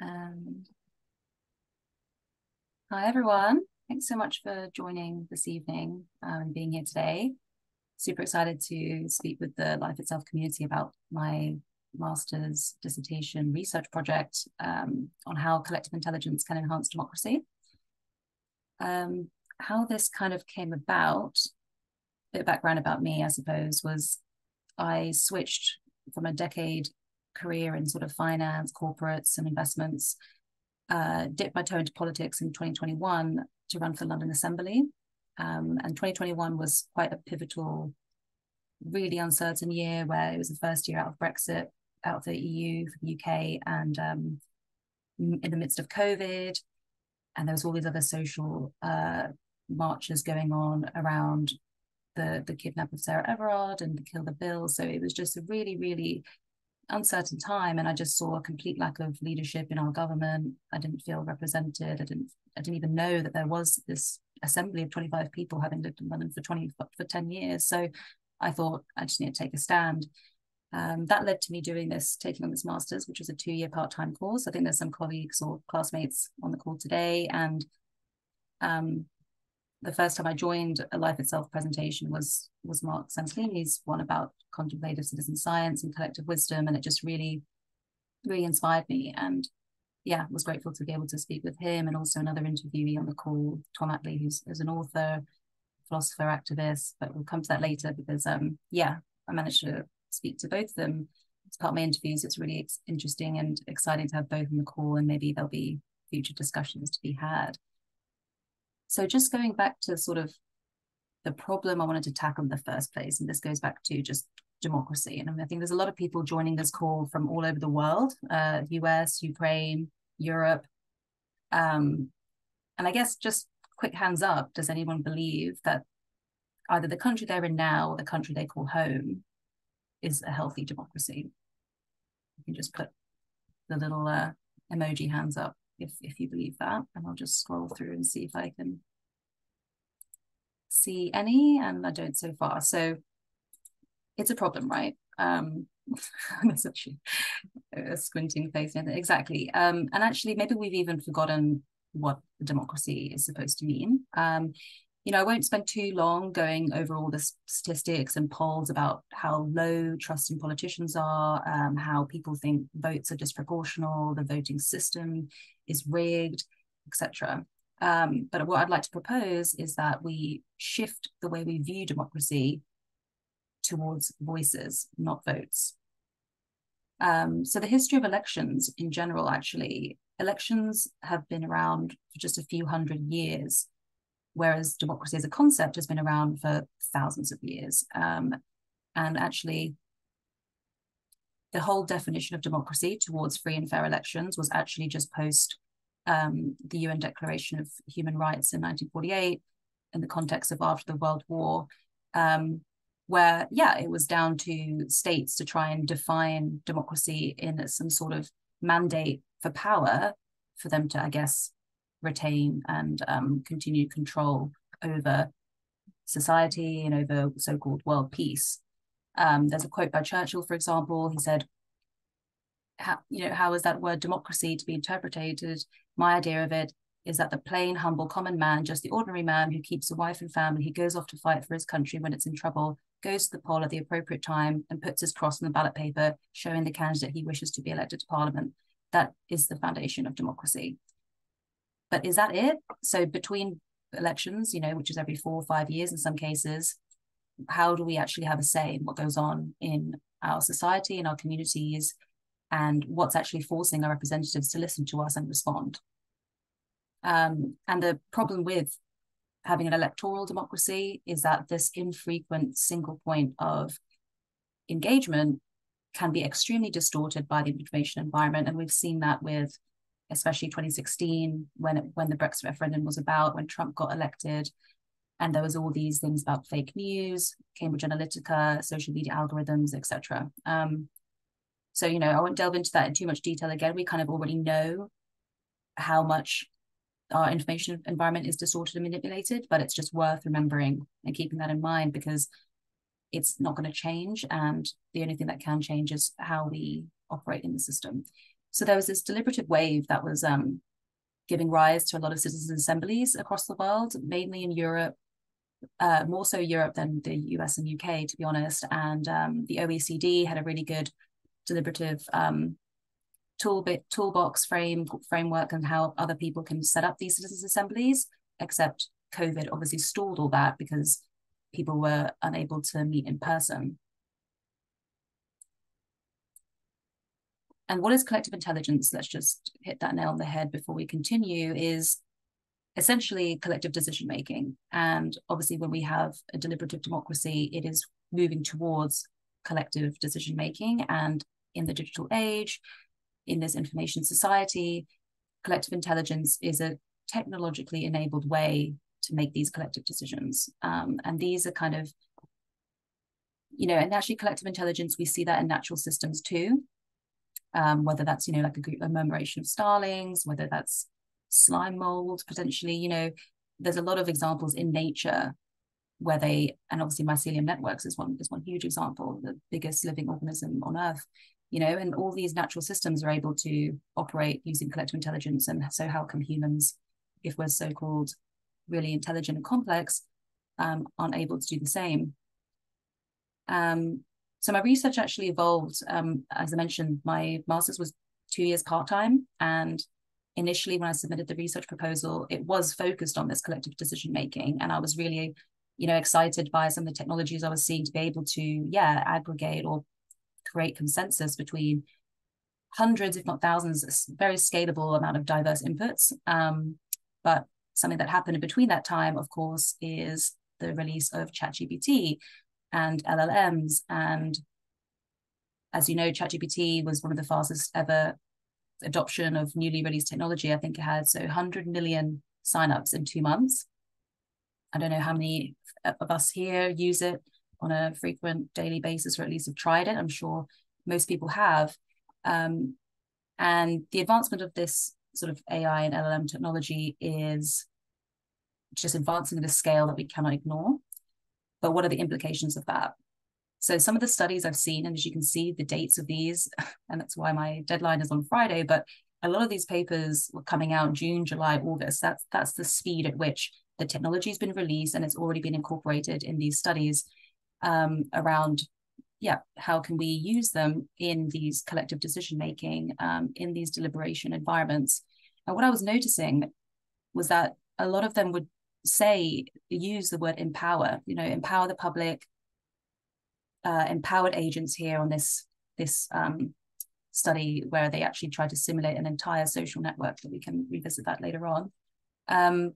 Um, hi, everyone. Thanks so much for joining this evening um, and being here today. Super excited to speak with the Life Itself community about my master's dissertation research project um, on how collective intelligence can enhance democracy. Um, how this kind of came about, a bit of background about me, I suppose, was I switched from a decade career in sort of finance, corporates, and investments. Uh, dipped my toe into politics in 2021 to run for London Assembly. Um, and 2021 was quite a pivotal, really uncertain year where it was the first year out of Brexit, out of the EU for the UK, and um, in the midst of COVID. And there was all these other social uh, marches going on around the the kidnap of Sarah Everard and the kill the bill. So it was just a really, really uncertain time and I just saw a complete lack of leadership in our government. I didn't feel represented. I didn't I didn't even know that there was this assembly of 25 people having lived in London for 20 for 10 years. So I thought I just need to take a stand. Um, that led to me doing this, taking on this master's, which was a two-year part-time course. I think there's some colleagues or classmates on the call today. And um, the first time I joined a Life Itself presentation was was Marc Santolini's one about contemplative citizen science and collective wisdom, and it just really, really inspired me. And yeah, was grateful to be able to speak with him and also another interviewee on the call, Tom Atlee, who's, who's an author, philosopher, activist. But we'll come to that later because um yeah, I managed to speak to both of them as part of my interviews. It's really ex- interesting and exciting to have both on the call, and maybe there'll be future discussions to be had. So just going back to sort of the problem I wanted to tackle in the first place, and this goes back to just democracy. And I think there's a lot of people joining this call from all over the world, uh, US, Ukraine, Europe. Um, and I guess just quick hands up, does anyone believe that either the country they're in now or the country they call home is a healthy democracy? You can just put the little uh, emoji hands up if if you believe that. And I'll just scroll through and see if I can see any, and I don't so far. So it's a problem, right? Um, that's actually a squinting face. Exactly. Um, and actually, maybe we've even forgotten what democracy is supposed to mean. Um, you know, I won't spend too long going over all the statistics and polls about how low trust in politicians are, um, how people think votes are disproportional, the voting system is rigged, etc. Um, but what I'd like to propose is that we shift the way we view democracy towards voices, not votes. Um, so the history of elections in general, actually, elections have been around for just a few hundred years whereas democracy as a concept has been around for thousands of years. Um, and actually, the whole definition of democracy towards free and fair elections was actually just post um, the UN Declaration of Human Rights in 1948 in the context of after the World War, um, where, yeah, it was down to states to try and define democracy in some sort of mandate for power for them to, I guess, retain and um, continue control over society and over so-called world peace. Um, there's a quote by Churchill, for example. He said, how, you know, how is that word democracy to be interpreted? My idea of it is that the plain, humble, common man, just the ordinary man who keeps a wife and family, who goes off to fight for his country when it's in trouble, goes to the poll at the appropriate time and puts his cross on the ballot paper, showing the candidate he wishes to be elected to parliament. That is the foundation of democracy. But is that it? So between elections, you know, which is every four or five years in some cases, how do we actually have a say in what goes on in our society, in our communities, and what's actually forcing our representatives to listen to us and respond? Um, and the problem with having an electoral democracy is that this infrequent single point of engagement can be extremely distorted by the information environment. And we've seen that with especially 2016 when it, when the Brexit referendum was about, when Trump got elected, and there was all these things about fake news, Cambridge Analytica, social media algorithms, etc. Um, so you know, I won't delve into that in too much detail again. We kind of already know how much our information environment is distorted and manipulated, but it's just worth remembering and keeping that in mind because it's not going to change, and the only thing that can change is how we operate in the system. So there was this deliberative wave that was um, giving rise to a lot of citizens' assemblies across the world, mainly in Europe, uh, more so Europe than the US and UK, to be honest. And um, the OECD had a really good deliberative um, tool bit, toolbox frame framework and how other people can set up these citizens' assemblies. Except COVID obviously stalled all that because people were unable to meet in person. And what is collective intelligence? Let's just hit that nail on the head before we continue. Is essentially collective decision making. And obviously, when we have a deliberative democracy, it is moving towards collective decision making. And in the digital age, in this information society, collective intelligence is a technologically enabled way to make these collective decisions. Um, and these are kind of, you know, and actually collective intelligence, we see that in natural systems too. Um, whether that's, you know, like a, a murmuration of starlings, whether that's slime mold potentially you know there's a lot of examples in nature where they and obviously mycelium networks is one is one huge example the biggest living organism on earth you know and all these natural systems are able to operate using collective intelligence. And so how come humans if we're so-called really intelligent and complex um, aren't able to do the same? Um, so my research actually evolved um, as i mentioned my master's was two years part-time and initially when I submitted the research proposal, it was focused on this collective decision making. And I was really, you know, excited by some of the technologies I was seeing to be able to, yeah, aggregate or create consensus between hundreds, if not thousands, very scalable amount of diverse inputs. Um, but something that happened between that time, of course, is the release of ChatGPT and LLMs. And as you know, ChatGPT was one of the fastest ever adoption of newly released technology. I think it had so 100 million signups in two months. I don't know how many of us here use it on a frequent daily basis, or at least have tried it. I'm sure most people have. Um, and the advancement of this sort of AI and LLM technology is just advancing at a scale that we cannot ignore. But what are the implications of that? So some of the studies I've seen, and as you can see, the dates of these, and that's why my deadline is on Friday, but a lot of these papers were coming out June, July, August. That's that's the speed at which the technology has been released and it's already been incorporated in these studies um, around, yeah, how can we use them in these collective decision making, um, in these deliberation environments. And what I was noticing was that a lot of them would say use the word empower, you know, empower the public, uh, empowered agents here on this this um, study where they actually try to simulate an entire social network that we can revisit that later on. Um,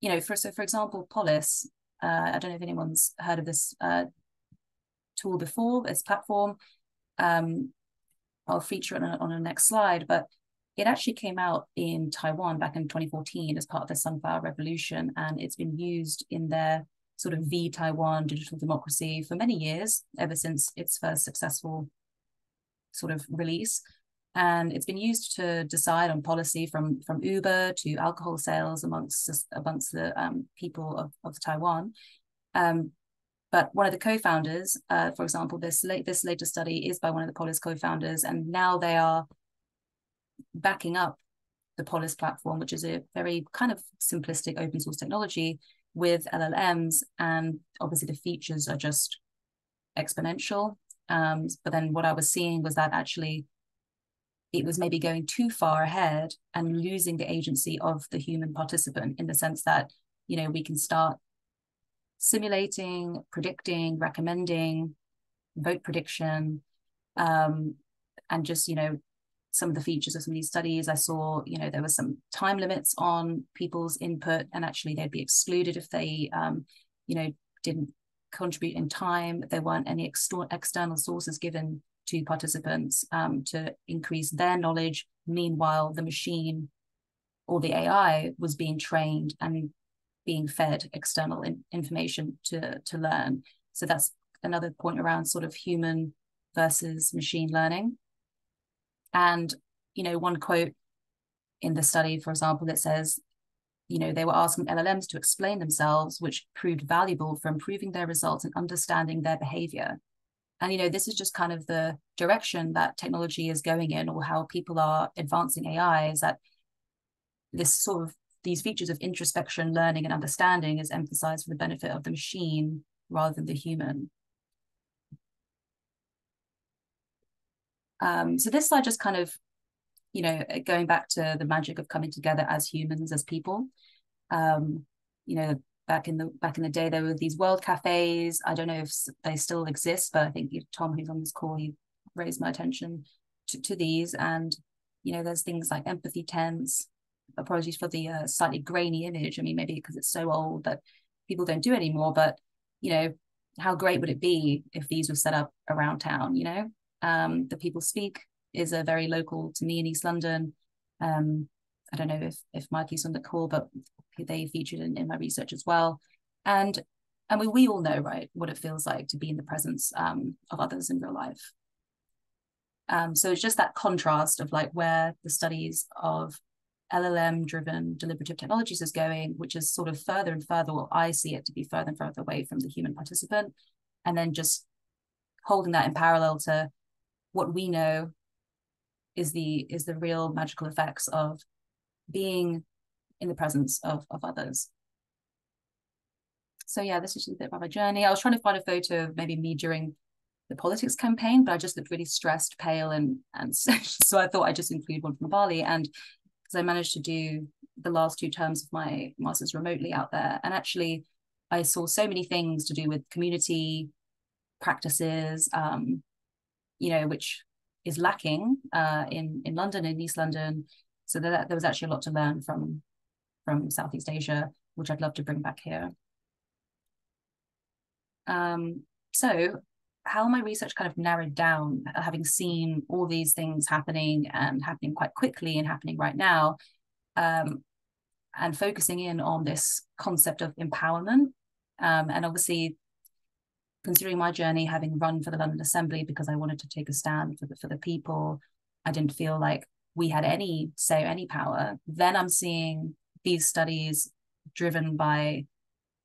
you know, for so for example, Polis. Uh, I don't know if anyone's heard of this uh, tool before. This platform. Um, I'll feature it on on a next slide, but it actually came out in Taiwan back in 2014 as part of the Sunflower Revolution, and it's been used in their sort of vTaiwan digital democracy for many years, ever since its first successful sort of release. And it's been used to decide on policy from, from Uber to alcohol sales amongst amongst the um, people of, of Taiwan. Um, but one of the co-founders, uh, for example, this late this latest study is by one of the Polis co-founders, and now they are backing up the Polis platform, which is a very kind of simplistic open source technology with LLMs, and obviously the features are just exponential. Um, but then what I was seeing was that actually it was maybe going too far ahead and losing the agency of the human participant in the sense that, you know, we can start simulating, predicting, recommending, vote prediction, um, and just, you know, some of the features of some of these studies. I saw, you know, there were some time limits on people's input, and actually they'd be excluded if they, um, you know, didn't contribute in time. There weren't any external sources given to participants um, to increase their knowledge. Meanwhile, the machine or the AI was being trained and being fed external in information to to learn. So that's another point around sort of human versus machine learning. And, you know, one quote in the study, for example, that says, you know, they were asking LLMs to explain themselves, which proved valuable for improving their results and understanding their behavior. and you know this is just kind of the direction that technology is going in or how people are advancing ai is that this sort of these features of introspection learning and understanding is emphasized for the benefit of the machine rather than the human um, so this slide just kind of you know going back to the magic of coming together as humans as people. Um, you know back in the back in the day there were these world cafes. I don't know if they still exist but i think tom who's on this call he raised my attention to, to these. And you know there's things like empathy tents apologies for the uh, slightly grainy image. I mean maybe because it's so old that people don't do anymore but you know how great would it be if these were set up around town you know um, the people speak is a very local to me in east london um, I don't know if if Mikey's on the call, but they featured in, in my research as well. And and we, we all know, right, what it feels like to be in the presence um, of others in real life. Um, so it's just that contrast of like where the studies of LLM driven deliberative technologies is going, which is sort of further and further, well, I see it to be further and further away from the human participant. And then just holding that in parallel to what we know is the is the real magical effects of being in the presence of, of others. So yeah, this is a bit of a journey. I was trying to find a photo of maybe me during the politics campaign, but I just looked really stressed, pale, and and so I thought I'd just include one from Bali. And because I managed to do the last two terms of my master's remotely out there, and actually I saw so many things to do with community practices, um, you know, which is lacking uh, in in London, in East London, so that, there was actually a lot to learn from, from Southeast Asia, which I'd love to bring back here. Um, so how my research kind of narrowed down, having seen all these things happening and happening quite quickly and happening right now, um, and focusing in on this concept of empowerment. Um, and obviously, considering my journey, having run for the London Assembly because I wanted to take a stand for the for the people, I didn't feel like we had any say, any power. Then I'm seeing these studies driven by,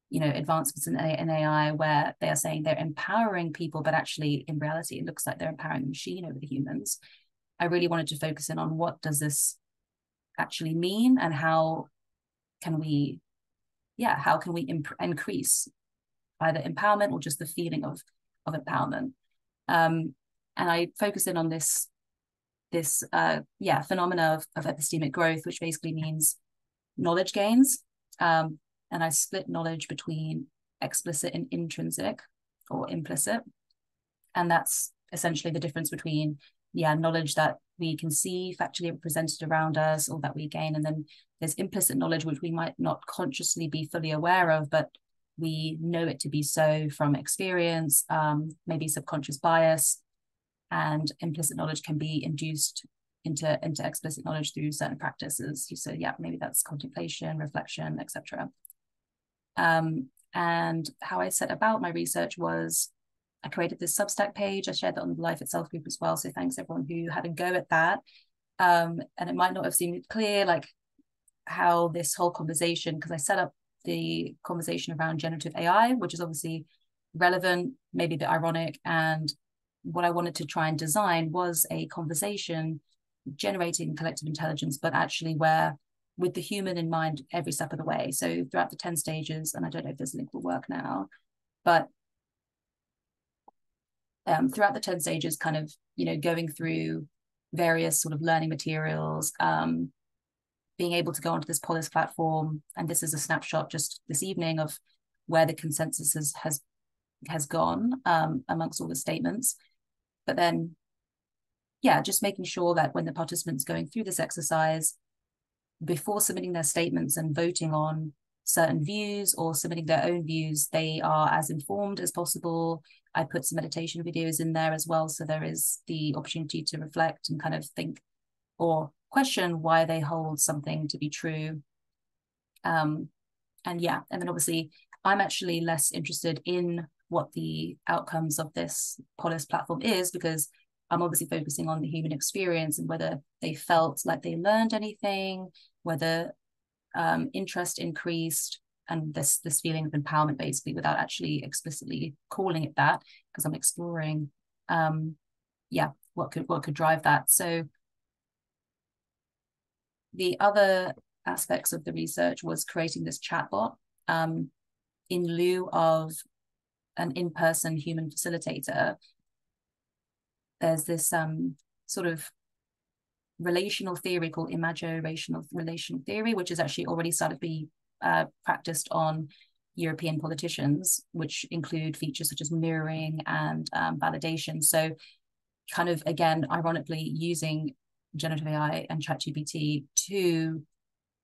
you know, advancements in, in AI where they are saying they're empowering people, but actually in reality, it looks like they're empowering the machine over the humans. I really wanted to focus in on what does this actually mean and how can we, yeah, how can we imp- increase either empowerment or just the feeling of of empowerment. Um, and I focus in on this this uh, yeah phenomena of, of epistemic growth, which basically means knowledge gains. Um, and I split knowledge between explicit and intrinsic or implicit. And that's essentially the difference between yeah knowledge that we can see factually represented around us or that we gain and then there's implicit knowledge which we might not consciously be fully aware of but we know it to be so from experience um, maybe subconscious bias and implicit knowledge can be induced into into explicit knowledge through certain practices. So yeah, maybe that's contemplation, reflection, etc. Um, and how I set about my research was I created this Substack page. I shared that on the Life Itself group as well. So thanks everyone who had a go at that. Um, and it might not have seemed clear like how this whole conversation, because I set up the conversation around generative AI, which is obviously relevant, maybe a bit ironic, and what I wanted to try and design was a conversation generating collective intelligence, but actually where with the human in mind every step of the way. So throughout the 10 stages, and I don't know if this link will work now, but um, throughout the 10 stages, kind of, you know, going through various sort of learning materials, um, being able to go onto this Polis platform. And this is a snapshot just this evening of where the consensus has has, has gone um, amongst all the statements. But then, yeah, just making sure that when the participants going through this exercise, before submitting their statements and voting on certain views or submitting their own views, they are as informed as possible. I put some meditation videos in there as well. So there is the opportunity to reflect and kind of think or question why they hold something to be true. Um, and yeah, and then obviously I'm actually less interested in what the outcomes of this Polis platform is because I'm obviously focusing on the human experience and whether they felt like they learned anything, whether um, interest increased, and this this feeling of empowerment basically without actually explicitly calling it that because I'm exploring um, yeah, what could what could drive that? So the other aspects of the research was creating this chatbot um, in lieu of an in-person human facilitator. There's this um, sort of relational theory called imago-rational relational theory, which is actually already started to be uh, practiced on European politicians, which include features such as mirroring and um, validation. So, kind of again, ironically, using generative AI and ChatGPT to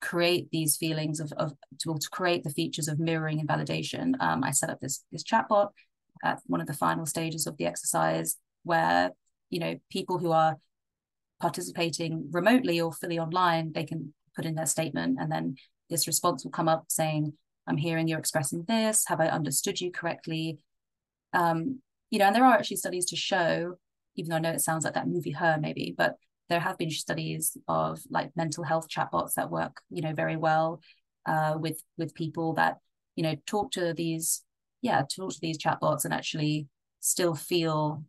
create these feelings of, of to, to create the features of mirroring and validation. Um, I set up this this chatbot at one of the final stages of the exercise where you know people who are participating remotely or fully online, they can put in their statement and then this response will come up saying, I'm hearing you're expressing this. Have I understood you correctly? Um, you know, and there are actually studies to show, even though I know it sounds like that movie Her, maybe, but there have been studies of like mental health chatbots that work, you know, very well uh, with with people that, you know, talk to these, yeah, talk to these chatbots and actually still feel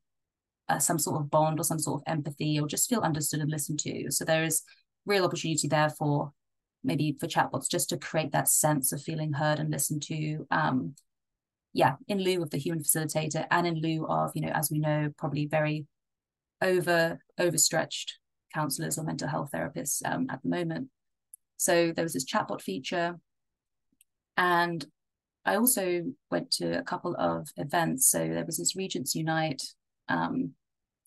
uh, some sort of bond or some sort of empathy or just feel understood and listened to. So there is real opportunity there for maybe for chatbots just to create that sense of feeling heard and listened to. Um, yeah, in lieu of the human facilitator and in lieu of, you know, as we know, probably very over overstretched counselors or mental health therapists um, at the moment. So there was this chatbot feature. And I also went to a couple of events. So there was this Regents Unite um,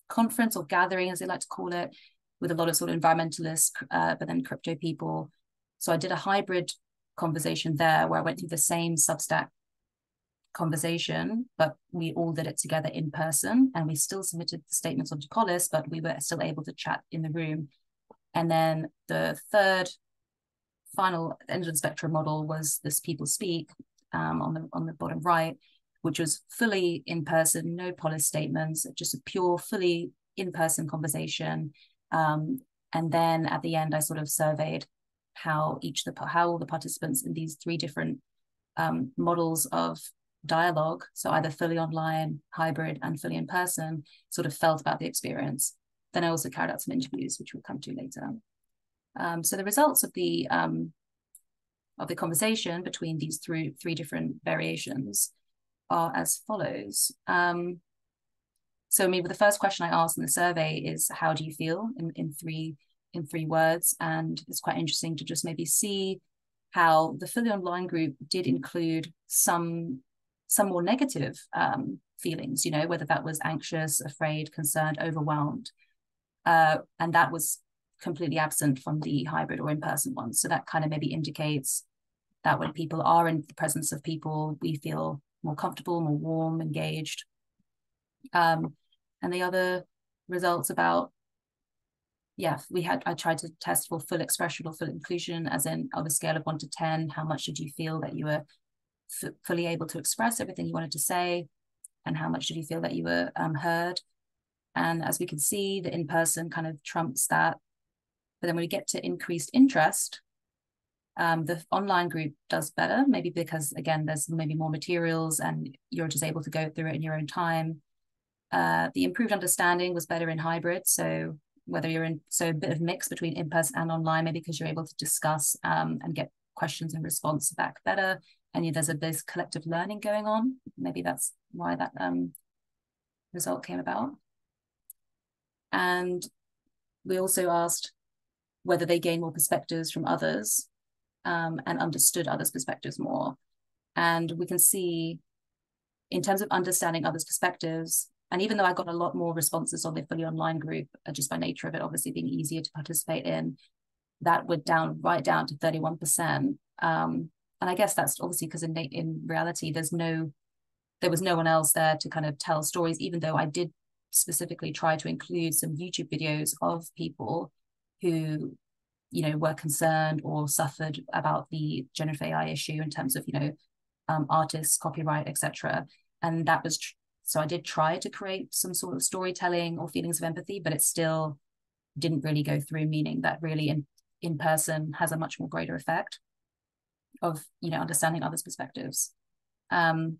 conference or gathering, as they like to call it, with a lot of sort of environmentalists, uh, but then crypto people. So I did a hybrid conversation there where I went through the same Substack conversation, but we all did it together in person and we still submitted the statements onto Polis, but we were still able to chat in the room. And then the third final end of the spectrum model was this people speak um, on the on the bottom right, which was fully in person, no Polis statements, just a pure, fully in person conversation. Um, and then at the end, I sort of surveyed how each the how all the participants in these three different um, models of dialogue, so either fully online, hybrid, and fully in person, sort of felt about the experience. Then I also carried out some interviews, which we'll come to later. Um, so the results of the um, of the conversation between these three three different variations are as follows. Um, so, I mean, the first question I asked in the survey is, "How do you feel?" in, in three in three words, and it's quite interesting to just maybe see how the fully online group did include some some more negative um, feelings. You know, whether that was anxious, afraid, concerned, overwhelmed, uh, and that was completely absent from the hybrid or in person ones. So that kind of maybe indicates that when people are in the presence of people, we feel more comfortable, more warm, engaged. Um, and the other results about, yeah, we had, I tried to test for full expression or full inclusion, as in on a scale of one to 10, how much did you feel that you were fully able to express everything you wanted to say? And how much did you feel that you were um, heard? And as we can see, the in person kind of trumps that. But then when we get to increased interest, um, the online group does better, maybe because again, there's maybe more materials and you're just able to go through it in your own time. Uh, the improved understanding was better in hybrid. So whether you're in, so a bit of mix between in-person and online, maybe because you're able to discuss um, and get questions and response back better. And there's a there's collective learning going on. Maybe that's why that um, result came about. And we also asked whether they gain more perspectives from others um, and understood others' perspectives more. And we can see, in terms of understanding others' perspectives, and even though I got a lot more responses on the fully online group, uh, just by nature of it, obviously being easier to participate in, that went down right down to 31%. Um, and I guess that's obviously because in in reality, there's no, there was no one else there to kind of tell stories, even though I did specifically try to include some YouTube videos of people who you know were concerned or suffered about the generative AI issue in terms of you know um, artists, copyright, etc. And that was tr- so I did try to create some sort of storytelling or feelings of empathy, but it still didn't really go through. Meaning that really in in person has a much more greater effect of you know understanding others' perspectives. Um,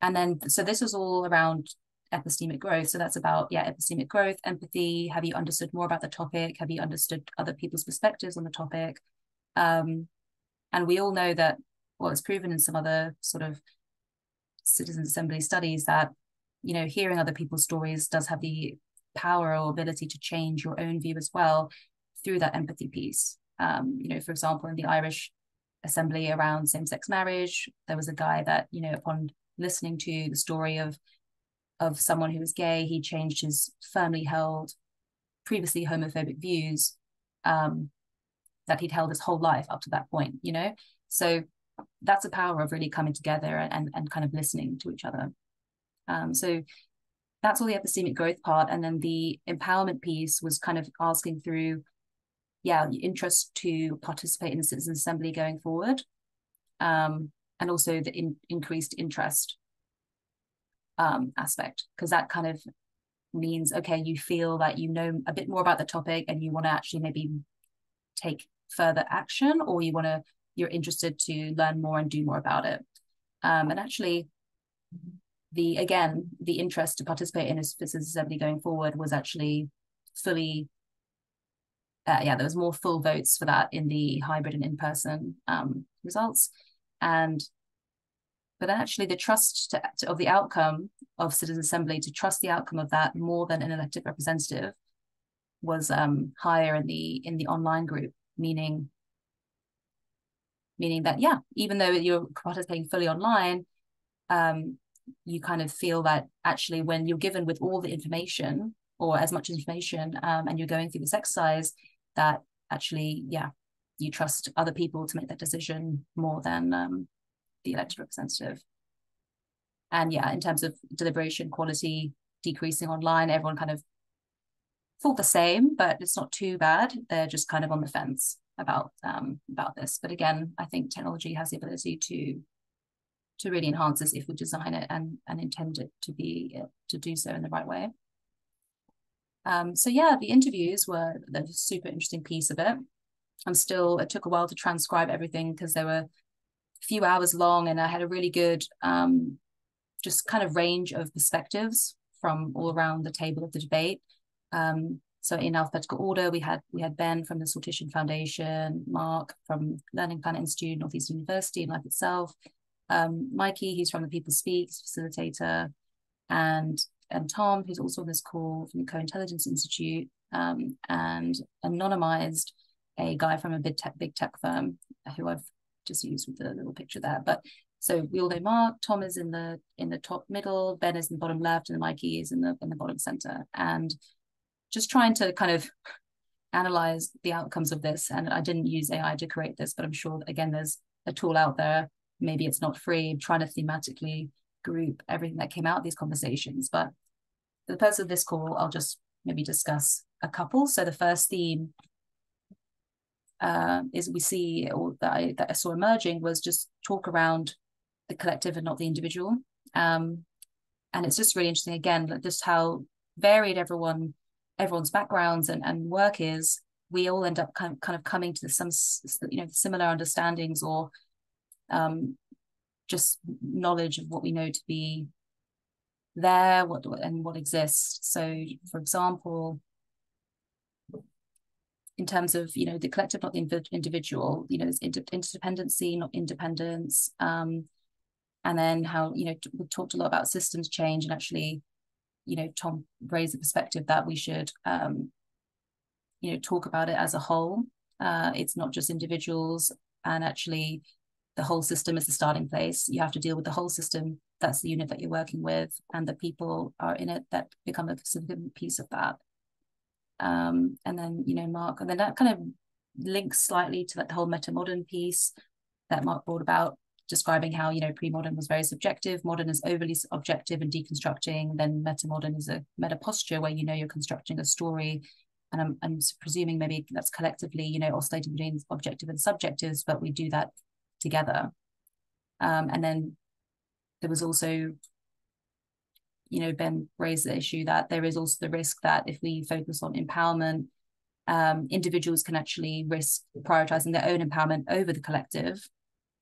and then so this was all around epistemic growth. So that's about, yeah, epistemic growth, empathy. Have you understood more about the topic? Have you understood other people's perspectives on the topic? Um, and we all know that, well, it's proven in some other sort of citizen assembly studies that, you know, hearing other people's stories does have the power or ability to change your own view as well through that empathy piece. Um, you know, for example, in the Irish assembly around same-sex marriage, there was a guy that, you know, upon listening to the story of of someone who was gay, he changed his firmly held, previously homophobic views um, that he'd held his whole life up to that point, you know? So that's the power of really coming together and, and kind of listening to each other. Um, so that's all the epistemic growth part. And then the empowerment piece was kind of asking through, yeah, interest to participate in the citizen assembly going forward. Um, and also the in, increased interest um, aspect, because that kind of means, okay, you feel that you know a bit more about the topic and you want to actually maybe take further action or you want to, you're interested to learn more and do more about it. Um, and actually, the again the interest to participate in a citizen assembly going forward was actually fully uh, yeah there was more full votes for that in the hybrid and in-person um, results. And but actually the trust to, to, of the outcome of citizen assembly to trust the outcome of that more than an elected representative was um, higher in the in the online group meaning meaning that yeah even though you're participating fully online um, you kind of feel that actually when you're given with all the information or as much information um, and you're going through this exercise that actually yeah you trust other people to make that decision more than um, the elected representative. And yeah in terms of deliberation quality decreasing online everyone kind of thought the same but it's not too bad. They're just kind of on the fence about um, about this. But again i think technology has the ability to to really enhance this if we design it and, and intend it to be to do so in the right way. Um, so yeah, the interviews were the super interesting piece of it. I'm still, it took a while to transcribe everything because they were a few hours long and I had a really good um, just kind of range of perspectives from all around the table of the debate. Um, so in alphabetical order, we had we had Ben from the Sortition Foundation, Marc from Learning Planet Institute, Northeast University, and Life Itself, um, Mikey, who's from the People Speaks facilitator, and and Tom, who's also on this call from the Co-Intelligence Institute, um, and anonymized a guy from a big tech big tech firm who I've just used with the little picture there. But so we all know Marc, Tom is in the in the top middle, Ben is in the bottom left, and Mikey is in the in the bottom center. And just trying to kind of analyze the outcomes of this. And I didn't use AI to create this, but I'm sure again there's a tool out there maybe it's not free. I'm trying to thematically group everything that came out of these conversations. But for the purpose of this call, I'll just maybe discuss a couple. So the first theme uh, is we see, or that I, that I saw emerging, was just talk around the collective and not the individual. Um, and it's just really interesting again, just how varied everyone, everyone's backgrounds and, and work is. We all end up kind of, kind of coming to some, you know, similar understandings or um, just knowledge of what we know to be there what and what exists. So for example in terms of you know the collective not the individual you know there's inter- interdependency not independence um, and then how you know we talked a lot about systems change and actually you know tom raised the perspective that we should um, you know talk about it as a whole. Uh, it's not just individuals and actually the whole system is the starting place. You have to deal with the whole system. That's the unit that you're working with, and the people are in it that become a significant piece of that. Um, and then you know, Marc, and then that kind of links slightly to that whole meta modern piece that Marc brought about, describing how you know pre-modern was very subjective, modern is overly objective and deconstructing. Then meta modern is a meta posture where you know you're constructing a story and I'm, I'm presuming maybe that's collectively, you know, oscillating between objective and subjectives, but we do that together. Um, and then there was also, you know, Ben raised the issue that there is also the risk that if we focus on empowerment, um, individuals can actually risk prioritizing their own empowerment over the collective,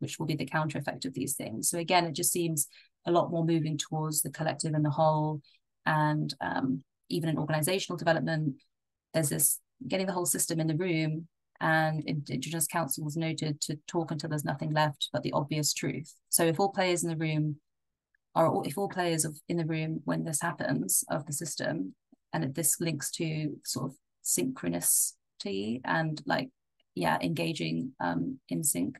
which will be the counter effect of these things. So again, it just seems a lot more moving towards the collective and the whole. and um, even in organizational development, there's this getting the whole system in the room and Indigenous councils noted to talk until there's nothing left but the obvious truth. So if all players in the room are, if all players of, in the room when this happens of the system, and this links to sort of synchronicity and like, yeah, engaging um, in sync,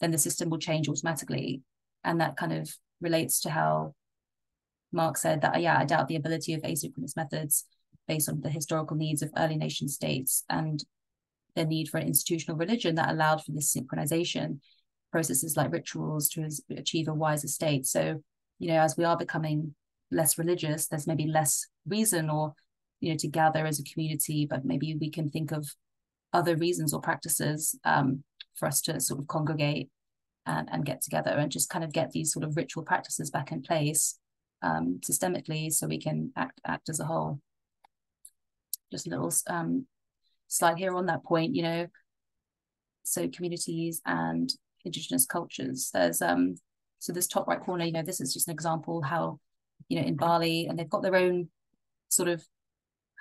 then the system will change automatically. And that kind of relates to how Marc said that, yeah, I doubt the ability of asynchronous methods based on the historical needs of early nation states and the need for an institutional religion that allowed for this synchronization processes like rituals to achieve a wiser state. So, you know, as we are becoming less religious, there's maybe less reason or, you know, to gather as a community, but maybe we can think of other reasons or practices um, for us to sort of congregate and, and get together and just kind of get these sort of ritual practices back in place um, systemically so we can act act as a whole. Just a little um, slide here on that point, you know, so communities and indigenous cultures. There's um so this top right corner, you know, this is just an example how, you know, in Bali, and they've got their own sort of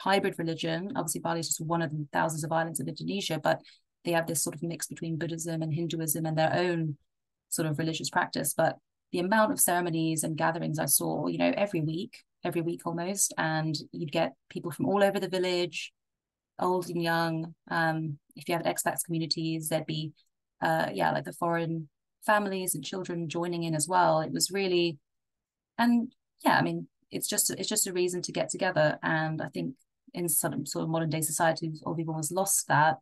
hybrid religion. Obviously, Bali is just one of the thousands of islands of Indonesia, but they have this sort of mix between Buddhism and Hinduism and their own sort of religious practice. But the amount of ceremonies and gatherings I saw, you know, every week, every week almost, and you'd get people from all over the village, old and young. Um, if you have expats communities, there'd be, uh, yeah, like the foreign families and children joining in as well. It was really, and yeah, I mean, it's just it's just a reason to get together. And I think in some sort of modern day society, everyone has lost that.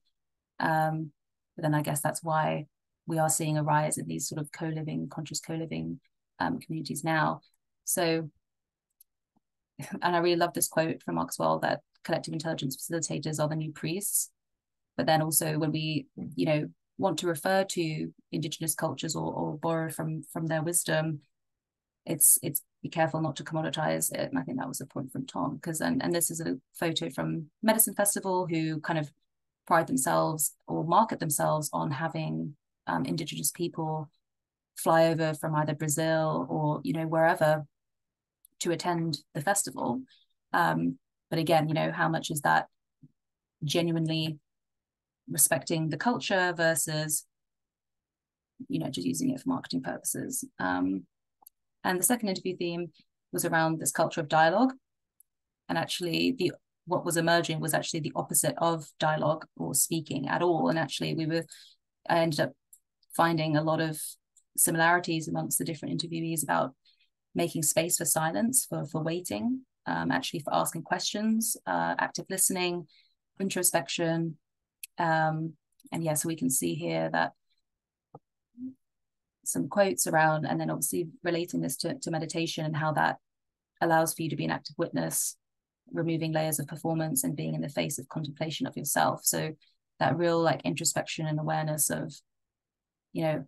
Um, but then I guess that's why we are seeing a rise in these sort of co-living, conscious co-living um, communities now. So, and I really love this quote from Maxwell that collective intelligence facilitators are the new priests. But then also when we, you know, want to refer to indigenous cultures or, or borrow from from their wisdom, it's it's be careful not to commoditize it. And I think that was a point from Tom because and, and this is a photo from Medicine Festival who kind of pride themselves or market themselves on having um, indigenous people fly over from either Brazil or you know wherever to attend the festival. Um, but again, you know, how much is that genuinely respecting the culture versus, you know, just using it for marketing purposes? Um, and the second interview theme was around this culture of dialogue. And actually, the what was emerging was actually the opposite of dialogue or speaking at all. And actually, we were, I ended up finding a lot of similarities amongst the different interviewees about making space for silence, for for waiting, um, actually for asking questions, uh, active listening, introspection. Um, and yeah, so we can see here that some quotes around, and then obviously relating this to, to meditation and how that allows for you to be an active witness, removing layers of performance and being in the face of contemplation of yourself. So that real like introspection and awareness of, you know,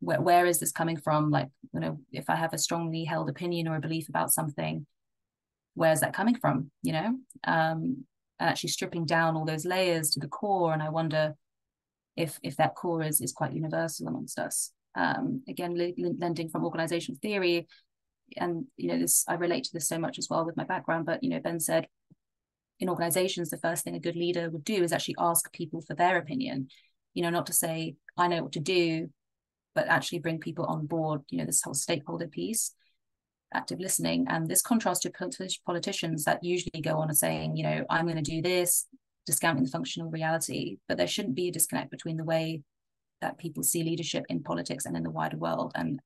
where, where is this coming from? Like, you know, if I have a strongly held opinion or a belief about something, where's that coming from you know? Um and actually stripping down all those layers to the core and i wonder if if that core is is quite universal amongst us. Um again lending from organizational theory and you know this i relate to this so much as well with my background but you know ben said in organizations the first thing a good leader would do is actually ask people for their opinion you know not to say i know what to do but actually bring people on board you know this whole stakeholder piece active listening. And this contrast to politicians that usually go on and saying, you know, I'm going to do this, discounting the functional reality. But there shouldn't be a disconnect between the way that people see leadership in politics and in the wider world. And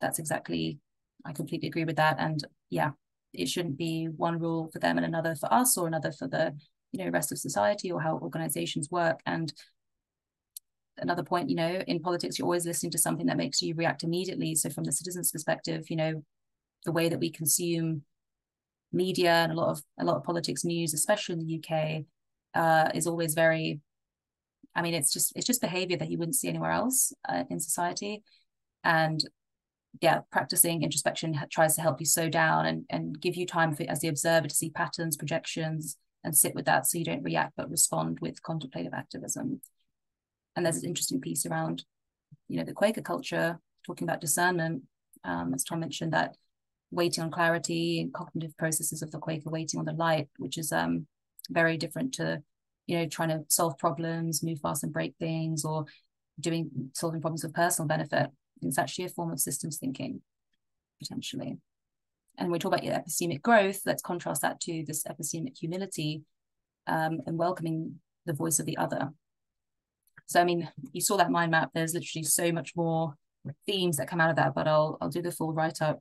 that's exactly, I completely agree with that. And yeah, it shouldn't be one rule for them and another for us or another for the, you know, rest of society or how organizations work. And another point, you know, in politics, you're always listening to something that makes you react immediately. So from the citizen's perspective, you know, the way that we consume media and a lot of a lot of politics news, especially in the UK, uh, is always very. I mean, it's just it's just behavior that you wouldn't see anywhere else uh, in society, and yeah, practicing introspection tries to help you slow down and and give you time for as the observer to see patterns, projections, and sit with that so you don't react but respond with contemplative activism. And there's an interesting piece around, you know, the Quaker culture talking about discernment, um, as Tom mentioned that waiting on clarity and cognitive processes of the Quaker waiting on the light, which is um very different to, you know, trying to solve problems, move fast and break things, or doing solving problems for personal benefit. It's actually a form of systems thinking, potentially. And we talk about epistemic growth. Let's contrast that to this epistemic humility um, and welcoming the voice of the other. So I mean, you saw that mind map. There's literally so much more themes that come out of that, but I'll I'll do the full write up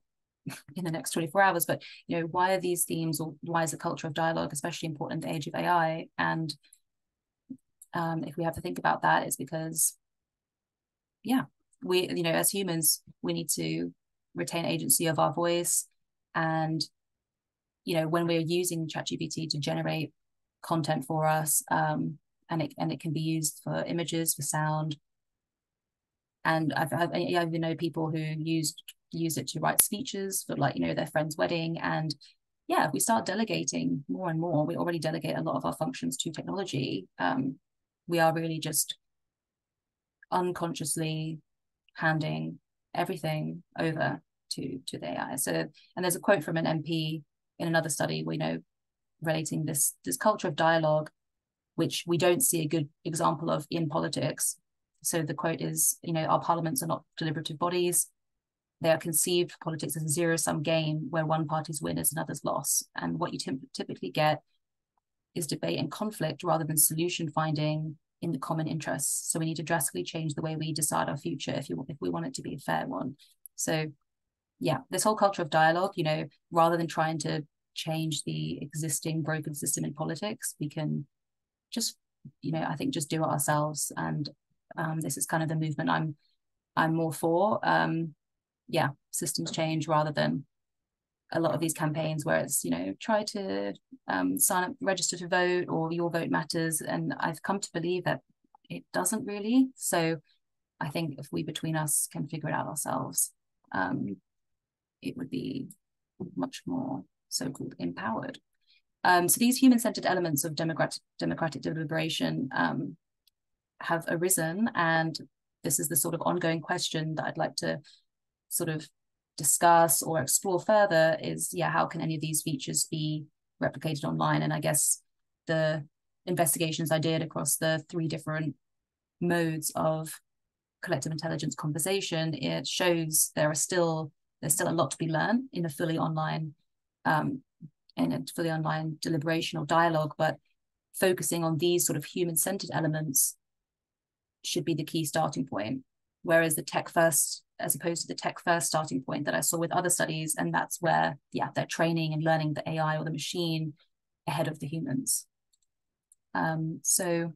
in the next 24 hours. But you know, why are these themes or why is the culture of dialogue especially important in the age of AI? And um, if we have to think about that, it's because yeah, we you know as humans we need to retain agency of our voice and you know when we're using ChatGPT to generate content for us um, and it and it can be used for images for sound and I've, I've I even know people who used use it to write speeches for like you know their friend's wedding and yeah if we start delegating more and more we already delegate a lot of our functions to technology um, we are really just unconsciously handing everything over to to the AI. So, and there's a quote from an MP in another study we know relating this this culture of dialogue, which we don't see a good example of in politics. So the quote is, you know, our parliaments are not deliberative bodies. They are conceived politics as a zero sum game where one party's win is another's loss. And what you typically get is debate and conflict rather than solution finding in the common interests. So we need to drastically change the way we decide our future if you if we want it to be a fair one. So yeah, this whole culture of dialogue, you know, rather than trying to change the existing broken system in politics, we can just, you know, I think just do it ourselves. And um, this is kind of the movement I'm I'm more for. Um, yeah, systems change rather than a lot of these campaigns where it's you know try to um, sign up register to vote or your vote matters. And i've come to believe that it doesn't really. So i think if we between us can figure it out ourselves um, it would be much more so-called empowered. Um, so these human-centered elements of democratic, democratic deliberation um, have arisen, and this is the sort of ongoing question that I'd like to sort of discuss or explore further is, yeah, how can any of these features be replicated online? And I guess the investigations I did across the three different modes of collective intelligence conversation, it shows there are still there's still a lot to be learned in a fully online um, in a fully online deliberation or dialogue, but focusing on these sort of human-centered elements should be the key starting point. Whereas the tech first, as opposed to the tech first starting point that I saw with other studies, and that's where, yeah, they're training and learning the AI or the machine ahead of the humans. Um, so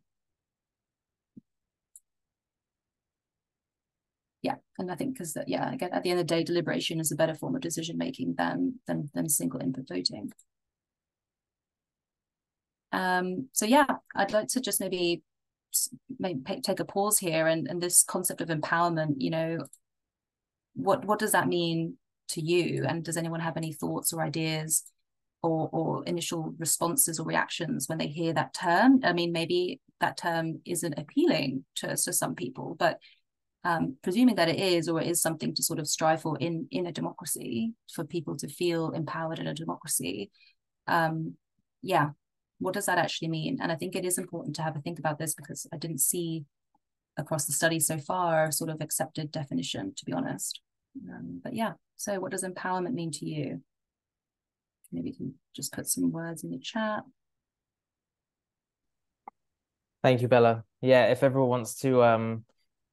yeah and i think because that, yeah again at the end of the day deliberation is a better form of decision making than than than single input voting um so yeah i'd like to just maybe maybe take a pause here and and this concept of empowerment you know what what does that mean to you? And does anyone have any thoughts or ideas or or initial responses or reactions when they hear that term? I mean maybe that term isn't appealing to, to some people but um, presuming that it is or it is something to sort of strive for in in a democracy for people to feel empowered in a democracy um, yeah what does that actually mean? And i think it is important to have a think about this because i didn't see across the study so far sort of accepted definition to be honest. Um, but yeah so what does empowerment mean to you? Maybe you can just put some words in the chat. Thank you bella. Yeah if everyone wants to um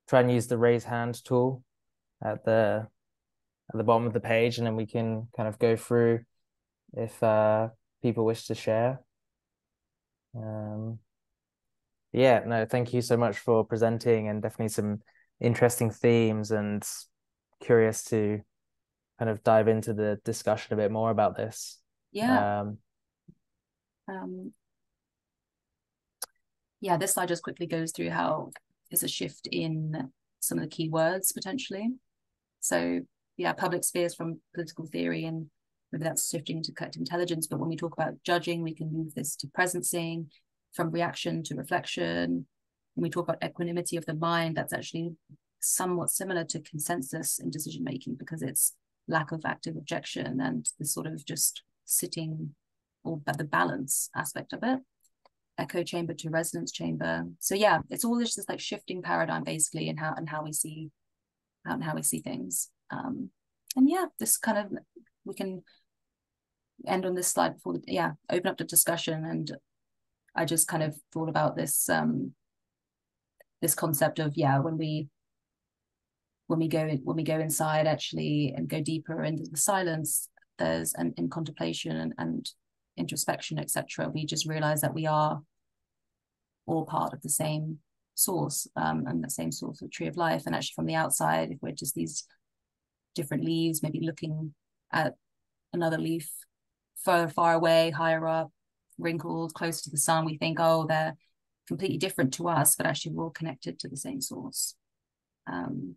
try and use the raise hand tool at the at the bottom of the page and then we can kind of go through if uh, people wish to share. Um, yeah, no, thank you so much for presenting and definitely some interesting themes and curious to kind of dive into the discussion a bit more about this. Yeah. Um, um, yeah, this slide just quickly goes through how is a shift in some of the key words potentially. So yeah, public spheres from political theory and maybe that's shifting into collective intelligence. But when we talk about judging, we can move this to presencing, from reaction to reflection. When we talk about equanimity of the mind, that's actually somewhat similar to consensus in decision making because it's lack of active objection and the sort of just sitting or the balance aspect of it. Echo chamber to resonance chamber. So yeah it's all this just like shifting paradigm basically and how and how we see how and how we see things. Um and yeah this kind of we can end on this slide before the, yeah open up the discussion and i just kind of thought about this um this concept of yeah when we when we go when we go inside actually and go deeper into the silence there's and in contemplation and, and introspection etc we just realize that we are all part of the same source um, and the same source of tree of life. And actually from the outside if we're just these different leaves maybe looking at another leaf further far away higher up wrinkled closer to the sun we think oh they're completely different to us but actually we're all connected to the same source. Um,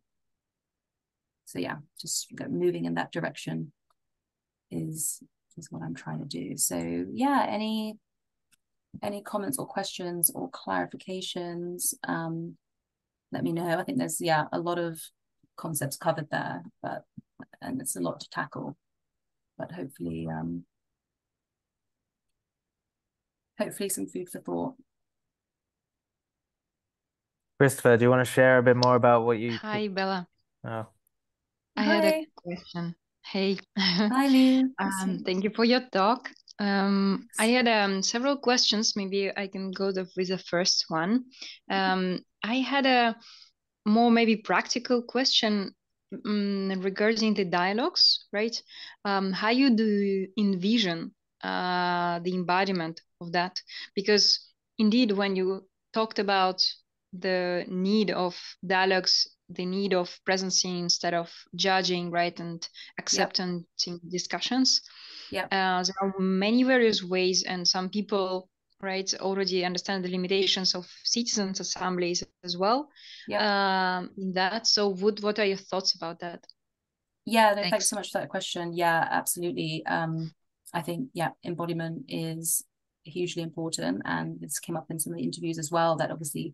so yeah just moving in that direction is is what i'm trying to do. So yeah any any comments or questions or clarifications um let me know. I think there's yeah a lot of concepts covered there but and it's a lot to tackle but hopefully um hopefully some food for thought christopher do you want to share a bit more about what you hi bella oh I Hi. had a question. Hey. Hi, Lou. Um, thank you for your talk. Um, I had um, several questions. Maybe I can go the, with the first one. Um, I had a more maybe practical question um, regarding the dialogues, right? Um, how you do envision uh, the embodiment of that? Because indeed, when you talked about the need of dialogues the need of presence instead of judging, right, and accepting discussions. Yeah. Uh, there are many various ways, and some people, right, already understand the limitations of citizens' assemblies as well. Yeah. Um, in that, so would what are your thoughts about that? Yeah, no, thanks. Thanks. so much for that question. Yeah, absolutely. Um, I think yeah, embodiment is hugely important, and this came up in some of the interviews as well. That obviously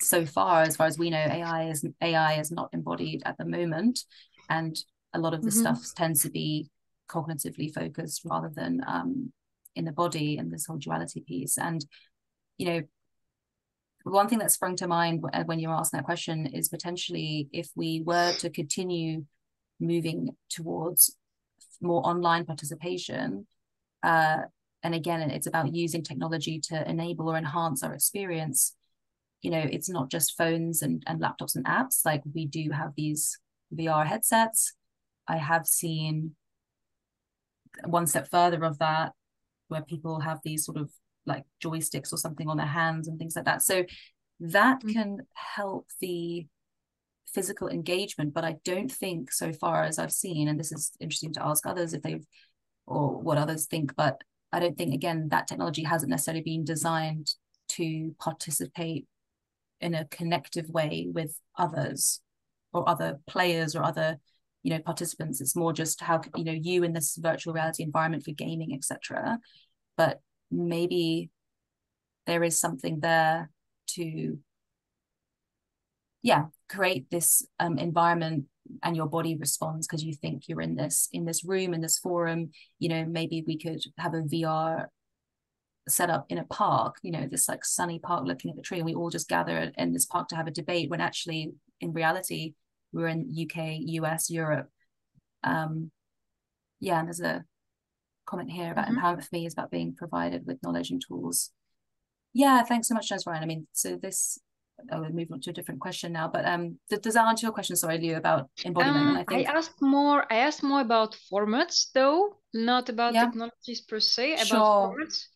so far, as far as we know, AI is AI is not embodied at the moment, and a lot of the Mhm. stuff tends to be cognitively focused rather than um, in the body and this whole duality piece. And you know, one thing that sprung to mind when you were asking that question is potentially if we were to continue moving towards more online participation. Uh, and again, it's about using technology to enable or enhance our experience you know it's not just phones and, and laptops and apps like we do have these vr headsets i have seen one step further of that where people have these sort of like joysticks or something on their hands and things like that so that Mm. can help the physical engagement but i don't think so far as i've seen and this is interesting to ask others if they've or what others think but i don't think again that technology hasn't necessarily been designed to participate in a connective way with others or other players or other you know participants. It's more just how you know you in this virtual reality environment for gaming etc but maybe there is something there to yeah create this um, environment and your body responds because you think you're in this in this room in this forum you know maybe we could have a vr set up in a park, you know, this like sunny park looking at the tree, and we all just gather in this park to have a debate when actually in reality we're in UK, US, Europe. Um yeah, and there's a comment here about Mhm. empowerment for me is about being provided with knowledge and tools. Yeah, thanks so much, Ryan. I mean, so this oh, we're on to a different question now, but um does that answer your question, sorry, Leo, about embodiment? Um, I think I asked more. I asked more about formats, though, not about Yeah. technologies per se. About Sure. formats.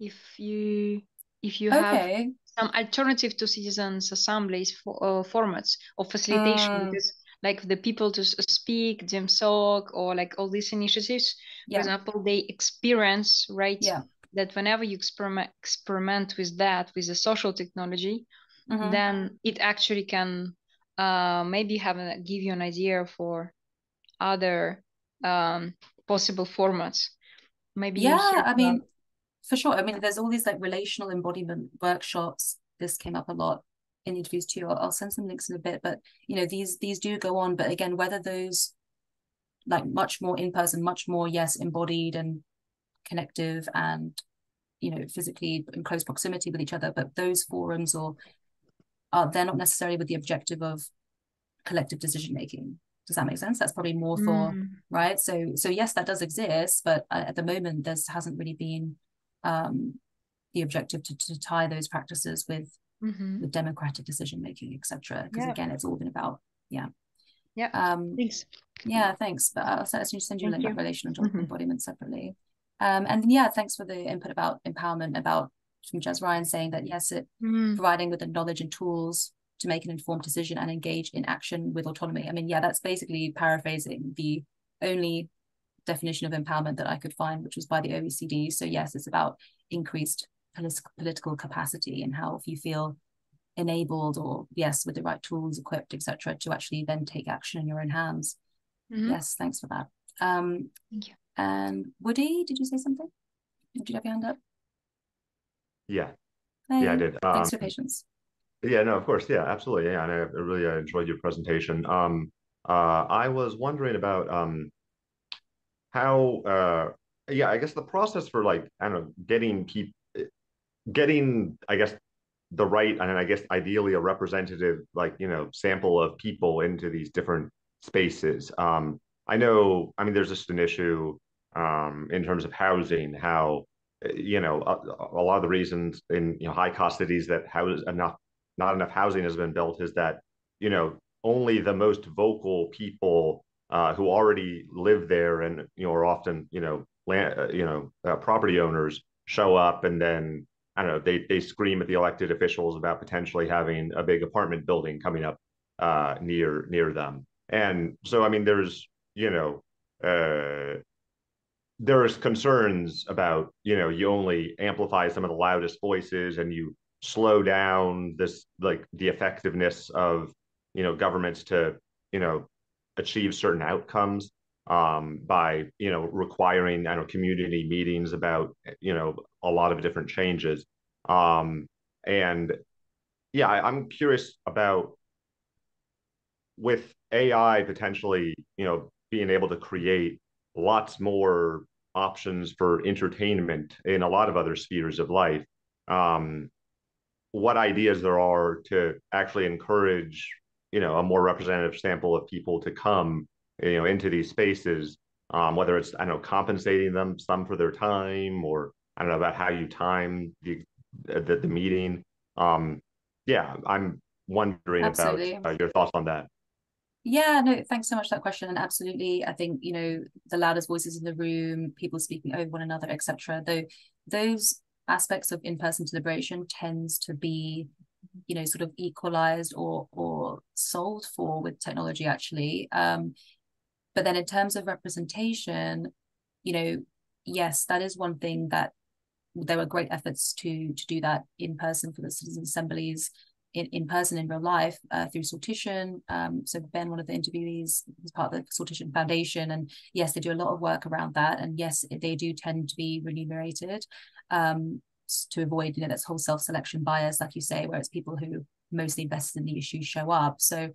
If you if you have some alternative to citizens assemblies for uh, formats of facilitation, Mm, because like the people to speak, DMSOC, or like all these initiatives, for example, they experience right yeah. that whenever you experiment experiment with that with the social technology, mhm. then it actually can uh, maybe have a, give you an idea for other um, possible formats. Maybe Yeah, I mean, for sure. I mean, there's all these like relational embodiment workshops. This came up a lot in interviews too. I'll, I'll send some links in a bit, but you know, these these do go on. But again, whether those like much more in person, much more yes embodied and connective and you know physically in close proximity with each other. But those forums or are they're not necessarily with the objective of collective decision making. Does that make sense? That's probably more for mm. right. So so yes, that does exist, but uh, at the moment, there hasn't really been um, the objective to, to tie those practices with mm-hmm. with democratic decision making, etc. Because yeah. again, it's all been about yeah. Yeah. Um, thanks. Yeah, thanks. But I'll send you a link about relation and mm-hmm. embodiment separately. Um, and yeah, thanks for the input about empowerment, about from Jez Ryan saying that yes, it mm. providing with the knowledge and tools to make an informed decision and engage in action with autonomy. I mean, yeah, that's basically paraphrasing the only definition of empowerment that I could find, which was by the OECD. So yes, it's about increased political capacity and how if you feel enabled or yes, with the right tools, equipped, etc., to actually then take action in your own hands. Mm-hmm. Yes, thanks for that. Um, Thank you. And Woody, did you say something? Did you have your hand up? Yeah. Hey, yeah, I did. Thanks um, for patience. Yeah, no, of course. Yeah, absolutely. Yeah, and I really uh, enjoyed your presentation. Um, uh, I was wondering about um, how, uh, yeah, I guess the process for like, I don't know, getting people, getting, I guess, the right, and I guess ideally a representative, like, you know, sample of people into these different spaces. Um, I know, I mean, there's just an issue um, in terms of housing, how, you know, a, a lot of the reasons in, you know, high cost cities that house enough not enough housing has been built is that you know only the most vocal people uh, who already live there and you know are often you know land uh, you know uh, property owners show up and then I don't know they they scream at the elected officials about potentially having a big apartment building coming up uh, near near them. And so I mean there's you know uh, there's concerns about you know you only amplify some of the loudest voices and you slow down this like the effectiveness of you know governments to you know achieve certain outcomes um, by you know requiring I know community meetings about you know a lot of different changes. Um, and yeah I, I'm curious about with AI potentially you know being able to create lots more options for entertainment in a lot of other spheres of life. Um, what ideas there are to actually encourage you know a more representative sample of people to come you know into these spaces um, whether it's i don't know compensating them some for their time or i don't know about how you time the the, the meeting. Um yeah i'm wondering absolutely. about uh, your thoughts on that yeah no thanks so much for that question and absolutely i think you know the loudest voices in the room people speaking over one another etc though those aspects of in-person deliberation tends to be you know sort of equalized or or solved for with technology actually um but then in terms of representation you know yes that is one thing that there were great efforts to to do that in person for the citizen assemblies in, in person in real life uh, through Sortition. Um, so Ben, one of the interviewees, is part of the Sortition Foundation, and yes, they do a lot of work around that. And yes, they do tend to be remunerated um, to avoid, you know, that whole self-selection bias, like you say, where it's people who mostly invested in the issue show up. So,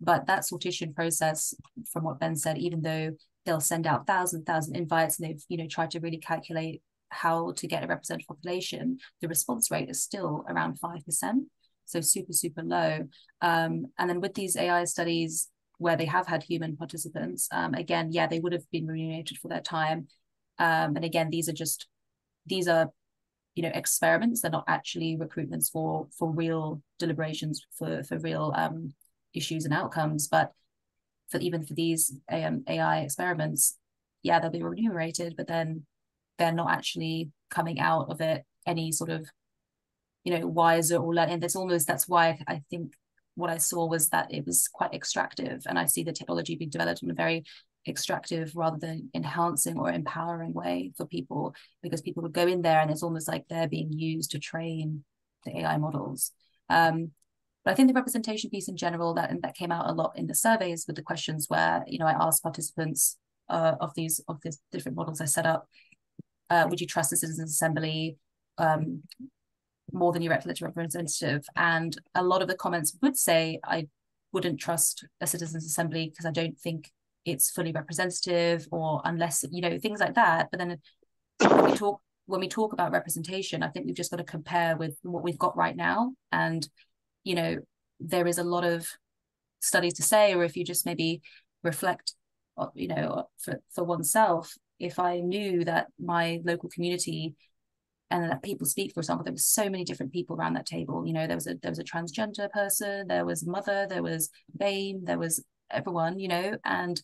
but that sortition process, from what Ben said, even though they'll send out thousand thousand invites and they've you know tried to really calculate how to get a representative population, the response rate is still around five percent so super super low. Um, and then with these ai studies where they have had human participants um, again yeah they would have been remunerated for their time. Um, and again these are just these are you know experiments. They're not actually recruitments for for real deliberations for for real um, issues and outcomes. But for even for these um, ai experiments yeah they'll be remunerated but then they're not actually coming out of it any sort of you know wiser or learning there's almost that's why I think what I saw was that it was quite extractive and I see the technology being developed in a very extractive rather than enhancing or empowering way for people because people would go in there and it's almost like they're being used to train the AI models. Um, but I think the representation piece in general that that came out a lot in the surveys with the questions where you know I asked participants uh, of these of these different models I set up, uh, would you trust the Citizens Assembly? Um, more than your elected representative. And a lot of the comments would say, I wouldn't trust a citizens assembly because I don't think it's fully representative or unless you know things like that but then when we talk when we talk about representation i think we've just got to compare with what we've got right now and you know there is a lot of studies to say or if you just maybe reflect uh, you know for, for oneself if i knew that my local community and that people speak for example there were so many different people around that table. You know there was a there was a transgender person there was mother there was BAME there was everyone you know and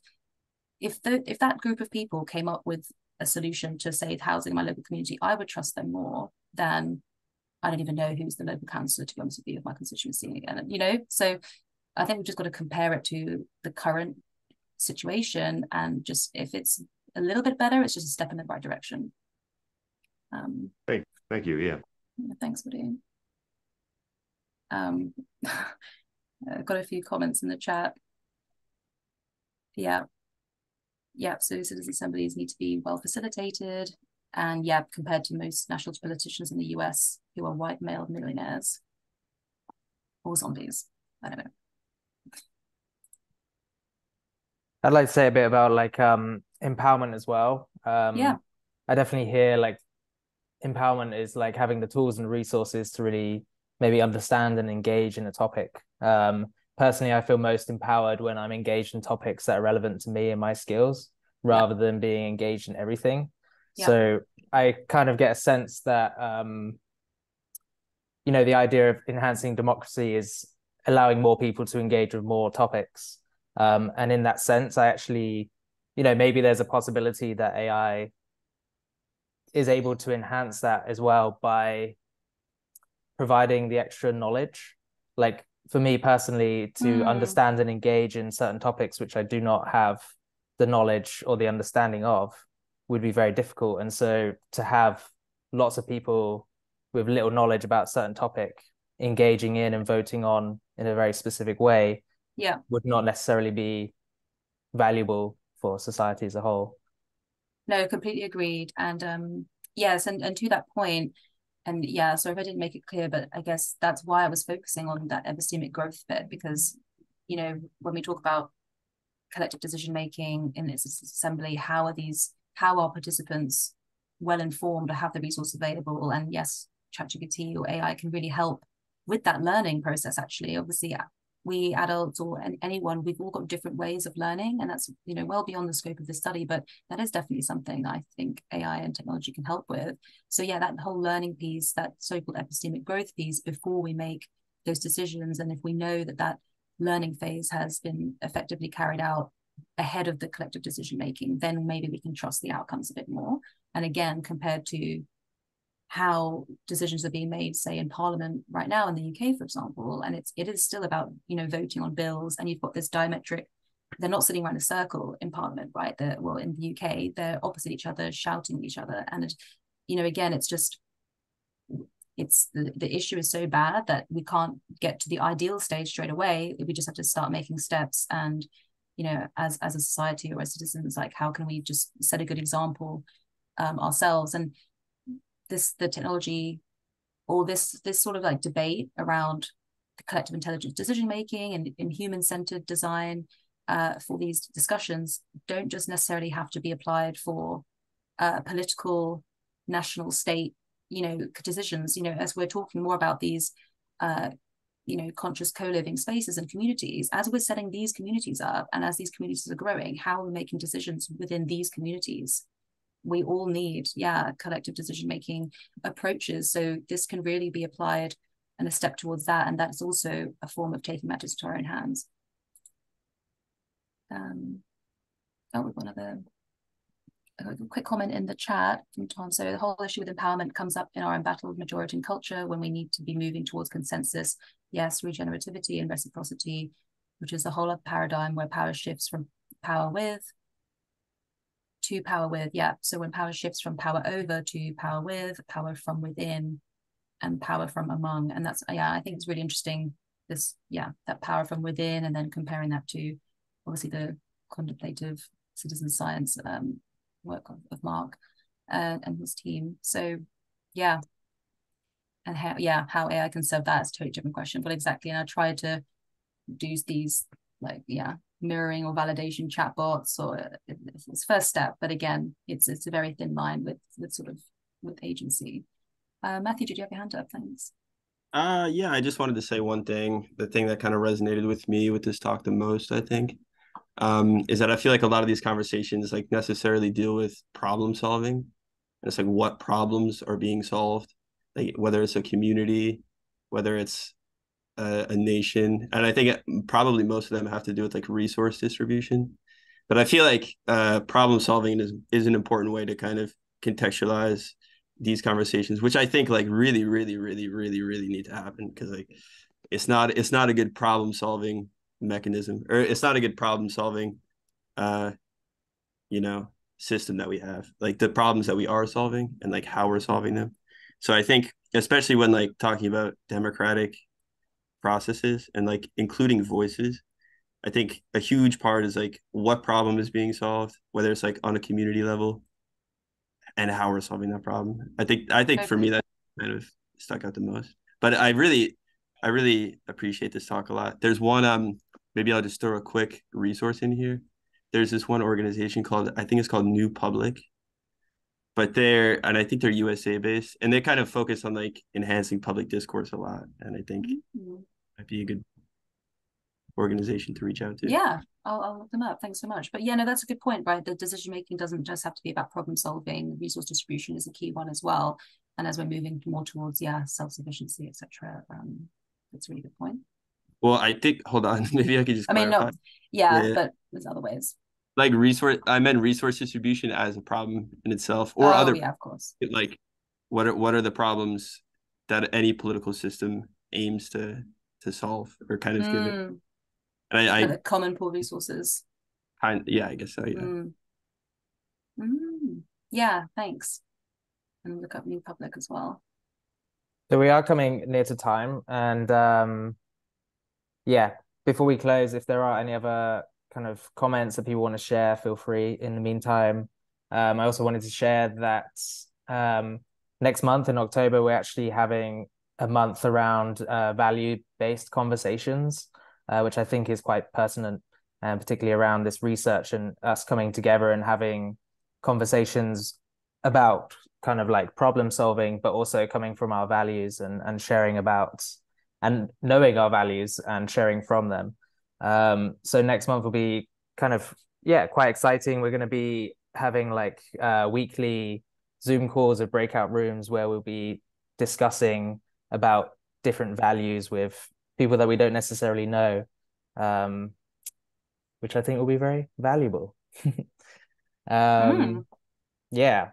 if the if that group of people came up with a solution to save housing in my local community i would trust them more than i don't even know who's the local councillor to be honest with you of my constituency again you know so i think we've just got to compare it to the current situation and just if it's a little bit better it's just a step in the right direction um, thank, thank you. Yeah. Thanks for. Um, I've got a few comments in the chat. Yeah. Yeah. So citizen assemblies need to be well facilitated. And yeah, compared to most national politicians in the US who are white male millionaires or zombies. I don't know. I'd like to say a bit about like um empowerment as well. Um yeah. I definitely hear like empowerment is like having the tools and resources to really maybe understand and engage in a topic. Um, personally, I feel most empowered when I'm engaged in topics that are relevant to me and my skills rather yeah. than being engaged in everything. Yeah. So I kind of get a sense that, um, you know, the idea of enhancing democracy is allowing more people to engage with more topics. Um, and in that sense, I actually, you know, maybe there's a possibility that AI is able to enhance that as well by providing the extra knowledge. Like for me personally to mm. understand and engage in certain topics which i do not have the knowledge or the understanding of would be very difficult. And so to have lots of people with little knowledge about certain topic engaging in and voting on in a very specific way yeah. would not necessarily be valuable for society as a whole no completely agreed. And um yes and, and to that point and yeah so if i didn't make it clear but i guess that's why i was focusing on that epistemic growth bit because you know when we talk about collective decision making in this assembly how are these how are participants well informed or have the resource available? And yes ChatGPT or AI can really help with that learning process actually. Obviously we adults or anyone we've all got different ways of learning and that's you know well beyond the scope of the study but that is definitely something i think ai and technology can help with. So yeah that whole learning piece that so-called epistemic growth piece before we make those decisions and if we know that that learning phase has been effectively carried out ahead of the collective decision making then maybe we can trust the outcomes a bit more. And again compared to how decisions are being made, say in Parliament right now in the UK, for example, and it's it is still about you know voting on bills, and you've got this diametric. They're not sitting around a circle in Parliament, right? They're well in the UK, they're opposite each other, shouting at each other, and you know again, it's just it's the, the issue is so bad that we can't get to the ideal stage straight away. We just have to start making steps and you know as as a society or as citizens like how can we just set a good example um, ourselves and this the technology or this this sort of like debate around the collective intelligence decision making and in human centered design uh, for these discussions don't just necessarily have to be applied for uh, political national state you know decisions. You know as we're talking more about these uh, you know conscious co-living spaces and communities as we're setting these communities up and as these communities are growing how are we making decisions within these communities we all need, yeah, collective decision making approaches. So this can really be applied and a step towards that. And that's also a form of taking matters to our own hands. Um, oh, one other a quick comment in the chat from Tom. So the whole issue with empowerment comes up in our embattled majority and culture when we need to be moving towards consensus. Yes, regenerativity and reciprocity, which is the whole of paradigm where power shifts from power with to power with. Yeah. So when power shifts from power over to power with, power from within, and power from among. And that's, yeah, I think it's really interesting. This, yeah, that power from within, and then comparing that to obviously the contemplative citizen science um, work of, of Marc uh, and his team. So, yeah. And how, yeah, how AI can serve that is a totally different question. But exactly. And I tried to do these, like, yeah, mirroring or validation chatbots or it's first step but again it's it's a very thin line with with sort of with agency. Uh, matthew did you have your hand up? Thanks. Uh yeah i just wanted to say one thing. The thing that kind of resonated with me with this talk the most i think um is that i feel like a lot of these conversations like necessarily deal with problem solving. And it's like what problems are being solved like whether it's a community whether it's a, a nation, and I think probably most of them have to do with like resource distribution. But I feel like uh, problem solving is is an important way to kind of contextualize these conversations, which I think like really, really, really, really, really need to happen because like it's not it's not a good problem solving mechanism or it's not a good problem solving uh you know system that we have like the problems that we are solving and like how we're solving them so i think especially when like talking about democratic processes and like including voices i think a huge part is like what problem is being solved whether it's like on a community level and how we're solving that problem i think i think okay. for me that kind of stuck out the most but i really i really appreciate this talk a lot there's one um maybe i'll just throw a quick resource in here there's this one organization called i think it's called new public but they're and I think they're USA based and they kind of focus on like enhancing public discourse a lot. And I think mm-hmm might be a good organization to reach out to. Yeah, I'll, I'll look them up. Thanks so much. But yeah, no, that's a good point, right? The decision making doesn't just have to be about problem solving. Resource distribution is a key one as well. And as we're moving more towards yeah self sufficiency, etc., um, that's a really good point. Well, I think hold on, maybe I could just. I mean, no, yeah, yeah, but there's other ways. Like resource, I meant resource distribution as a problem in itself, or oh, other. Yeah, of course. Like, what are what are the problems that any political system aims to to solve or kind of mm. give it. Mm. And I, I common pool resources. Kind, yeah, I guess so. Yeah. Mm. Mm. Yeah. Thanks. And look up New Public as well. So we are coming near to time, and um, yeah. Before we close, if there are any other kind of comments that people want to share, feel free. In the meantime, um, I also wanted to share that um, next month in October, we're actually having a month around uh, value based conversations, uh, which I think is quite pertinent, and particularly around this research and us coming together and having conversations about kind of like problem solving, but also coming from our values and and sharing about and knowing our values and sharing from them. Um, so next month will be kind of yeah quite exciting. We're going to be having like uh, weekly Zoom calls or breakout rooms where we'll be discussing about different values with people that we don't necessarily know, um, which I think will be very valuable. um, mm. Yeah.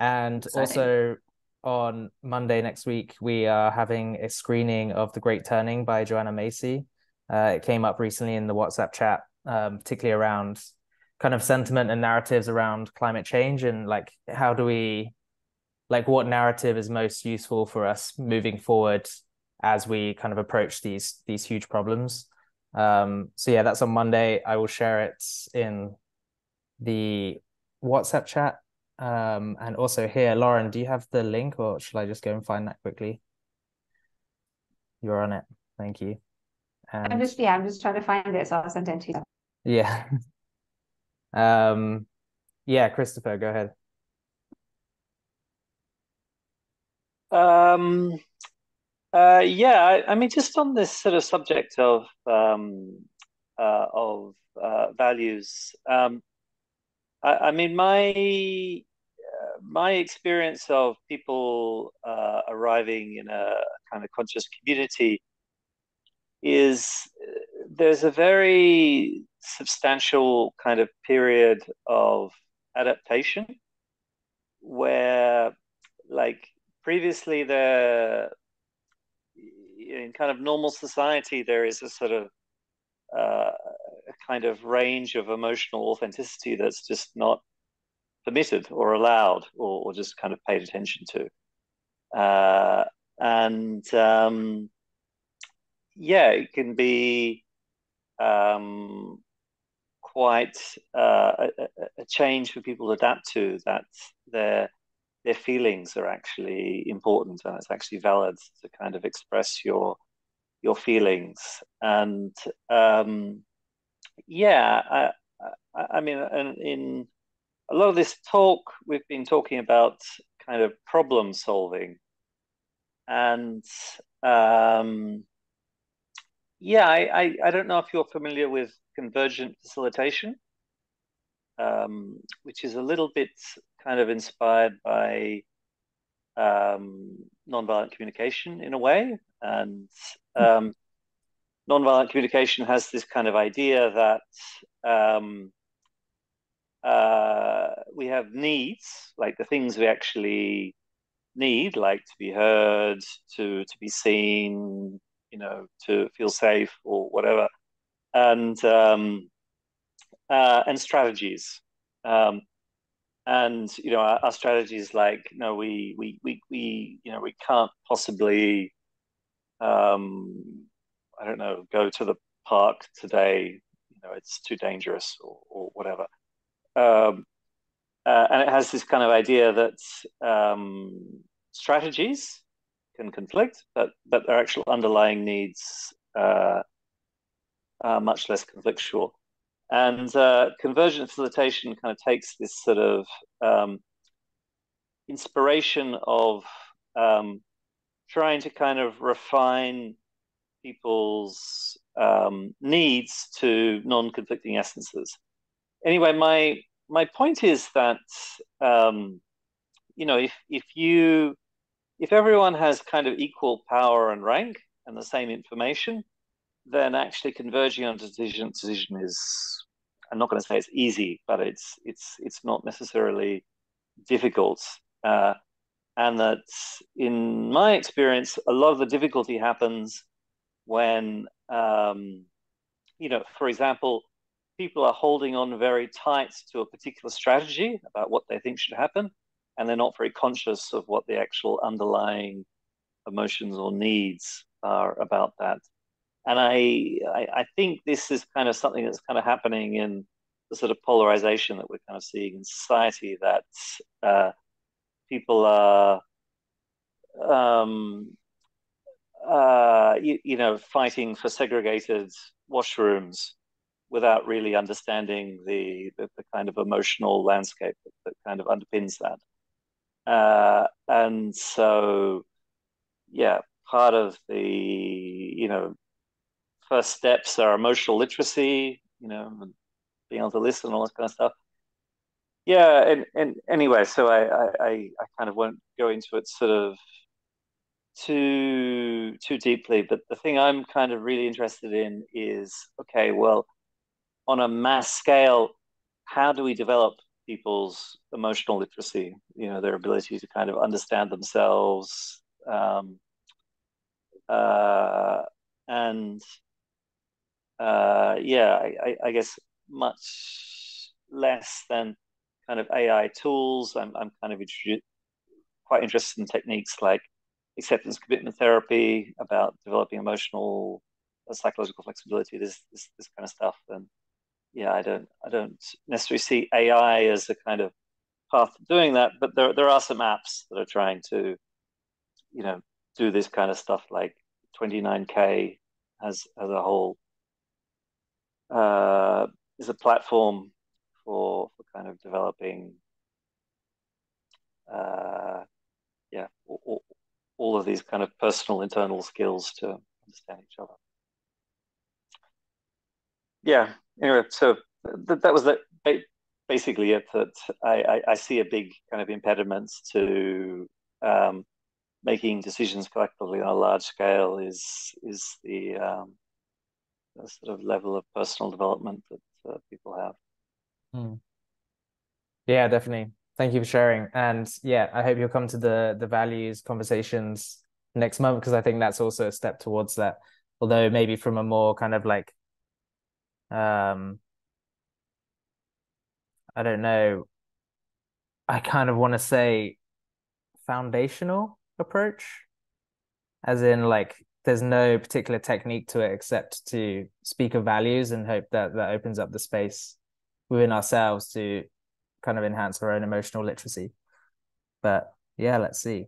And Exciting. also on Monday next week, we are having a screening of The Great Turning by Joanna Macy. Uh, it came up recently in the WhatsApp chat, um, particularly around kind of sentiment and narratives around climate change and like how do we like what narrative is most useful for us moving forward as we kind of approach these these huge problems? Um so yeah that's on monday. I will share it in the whatsapp chat. Um and also here lauren do you have the link or should i just go and find that quickly? You're on it. Thank you. And... i'm just yeah i'm just trying to find it so i'll send it to you. Yeah. Um yeah christopher go ahead Um, uh, yeah, I, I, mean, just on this sort of subject of um, uh, of uh, values, um, I, I, mean, my uh, my experience of people uh, arriving in a kind of conscious community is uh, there's a very substantial kind of period of adaptation where like previously the in kind of normal society there is a sort of uh, a kind of range of emotional authenticity that's just not permitted or allowed or, or just kind of paid attention to. Uh, and um, yeah it can be um, quite uh, a, a, change for people to adapt to that they're their feelings are actually important and it's actually valid to kind of express your your feelings. And um, yeah, I, I, I mean, and in a lot of this talk, we've been talking about kind of problem solving, and um, yeah, I, I, I don't know if you're familiar with convergent facilitation, um, which is a little bit kind of inspired by um, nonviolent communication in a way. And um, nonviolent communication has this kind of idea that um, uh, we have needs, like the things we actually need, like to be heard, to to be seen, you know, to feel safe or whatever, and um, uh, and strategies. Um, and you know our, our strategies like no we we we we you know we can't possibly um i don't know go to the park today you know it's too dangerous or, or whatever. Um uh, and it has this kind of idea that um strategies can conflict but but their actual underlying needs uh, are much less conflictual and uh, facilitation kind of takes this sort of um, inspiration of um, trying to kind of refine people's um, needs to non-conflicting essences. Anyway, my my point is that um, you know if if you if everyone has kind of equal power and rank and the same information, then actually converging on decision decision is I'm not going to say it's easy, but it's it's it's not necessarily difficult. Uh, and that in my experience, a lot of the difficulty happens when um, you know, for example, people are holding on very tight to a particular strategy about what they think should happen, and they're not very conscious of what the actual underlying emotions or needs are about that and I, I, I think this is kind of something that's kind of happening in the sort of polarization that we're kind of seeing in society that uh, people are um, uh, you, you, know fighting for segregated washrooms without really understanding the, the, the kind of emotional landscape that, that kind of underpins that. Uh, and so yeah part of the you know first steps are emotional literacy, you know, being able to listen and all that kind of stuff. Yeah, and, and anyway, so I, I, I kind of won't go into it sort of too too deeply, but the thing I'm kind of really interested in is okay, well, on a mass scale, how do we develop people's emotional literacy? You know, their ability to kind of understand themselves, um, uh, and uh, yeah, I, I, guess much less than kind of AI tools. I'm, I'm kind of quite interested in techniques like acceptance commitment therapy, about developing emotional uh, psychological flexibility, this, this this kind of stuff. And yeah, I don't I don't necessarily see AI as a kind of path to doing that, but there there are some apps that are trying to, you know, do this kind of stuff. Like 29k has as a whole uh, is a platform for for kind of developing uh, yeah all, all, of these kind of personal internal skills to understand each other. Yeah anyway so th- that was that basically it that I, I, I, see a big kind of impediment to um, making decisions collectively on a large scale is is the um, the sort of level of personal development that uh, people have. Hmm. Yeah, definitely. Thank you for sharing. And yeah, I hope you'll come to the the values conversations next month because I think that's also a step towards that. Although maybe from a more kind of like um I don't know. I kind of want to say foundational approach as in like there's no particular technique to it except to speak of values and hope that that opens up the space within ourselves to kind of enhance our own emotional literacy. But yeah, let's see.